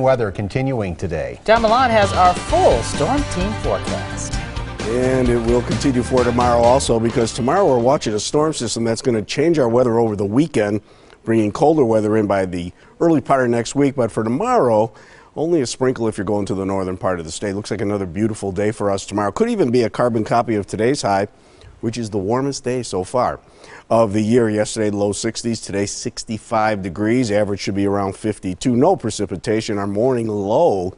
Weather continuing today. John Malan has our full storm team forecast. And it will continue for tomorrow also because tomorrow we're watching a storm system that's going to change our weather over the weekend, bringing colder weather in by the early part of next week. But for tomorrow, only a sprinkle if you're going to the northern part of the state. Looks like another beautiful day for us tomorrow. Could even be a carbon copy of today's high, which is the warmest day so far of the year. Yesterday, low 60s. Today, 65 degrees. Average should be around 52. No precipitation. Our morning low,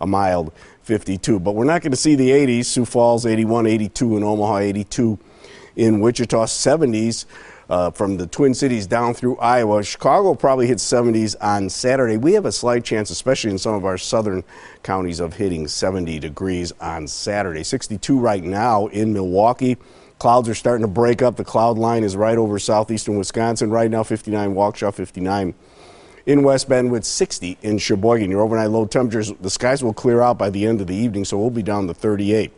a mild 52. But we're not going to see the 80s. Sioux Falls, 81, 82 in Omaha, 82 in Wichita, 70s. Uh, from the Twin Cities down through Iowa. Chicago probably hits 70s on Saturday. We have a slight chance, especially in some of our southern counties, of hitting 70 degrees on Saturday. 62 right now in Milwaukee. Clouds are starting to break up. The cloud line is right over southeastern Wisconsin. Right now, 59 Waukesha, 59 in West Bend with 60 in Sheboygan. Your overnight low temperatures, the skies will clear out by the end of the evening, so we'll be down to 38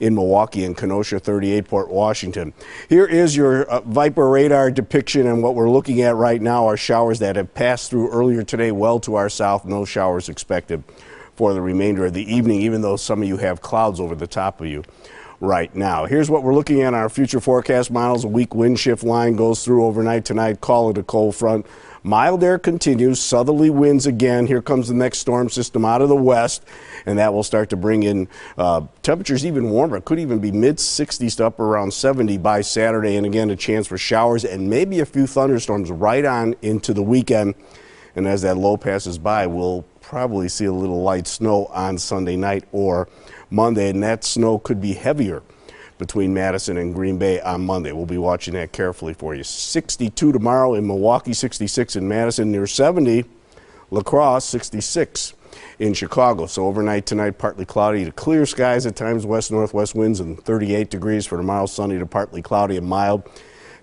in Milwaukee and Kenosha, 38 Port Washington. Here is your uh, Viper radar depiction, and what we're looking at right now are showers that have passed through earlier today well to our south. No showers expected for the remainder of the evening, even though some of you have clouds over the top of you right now. Here's what we're looking at our future forecast models. A weak wind shift line goes through overnight tonight. Call it a cold front. Mild air continues, southerly winds again. Here comes the next storm system out of the west, and that will start to bring in uh, temperatures even warmer. It could even be mid 60s to up around 70 by Saturday, and again, a chance for showers and maybe a few thunderstorms right on into the weekend. And as that low passes by, we'll probably see a little light snow on Sunday night or Monday, and that snow could be heavier between Madison and Green Bay on Monday. We'll be watching that carefully for you. 62 tomorrow in Milwaukee, 66 in Madison, near 70. La Crosse, 66 in Chicago. So overnight tonight, partly cloudy to clear skies at times, west northwest winds, and 38 degrees for tomorrow, sunny to partly cloudy and mild.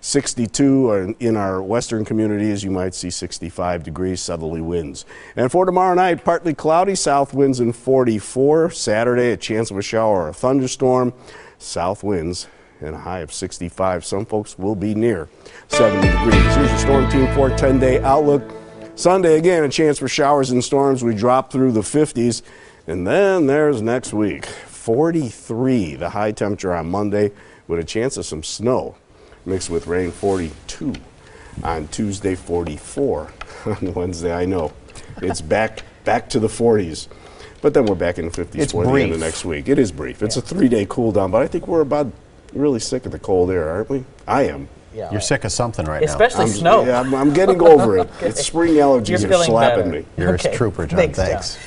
62 in our western communities, you might see 65 degrees southerly winds. And for tomorrow night, partly cloudy, south winds in 44. Saturday, a chance of a shower or a thunderstorm, south winds and a high of 65. Some folks will be near 70 degrees. Here's your Storm Team 4 10 day outlook. Sunday, again, a chance for showers and storms. We drop through the 50s. And then there's next week 43, the high temperature on Monday, with a chance of some snow mixed with rain 42 on Tuesday 44 on Wednesday I know it's back back to the 40s but then we're back in the 50s it's for brief. the end of next week it is brief it's yeah. a three day cool down but I think we're about really sick of the cold air aren't we I am yeah. You're sick of something right Especially now. Especially snow. Yeah, I'm, I'm, getting over it. okay. It's spring allergies You're are slapping better. me. You're okay. a trooper, John. Thanks. Thanks. John.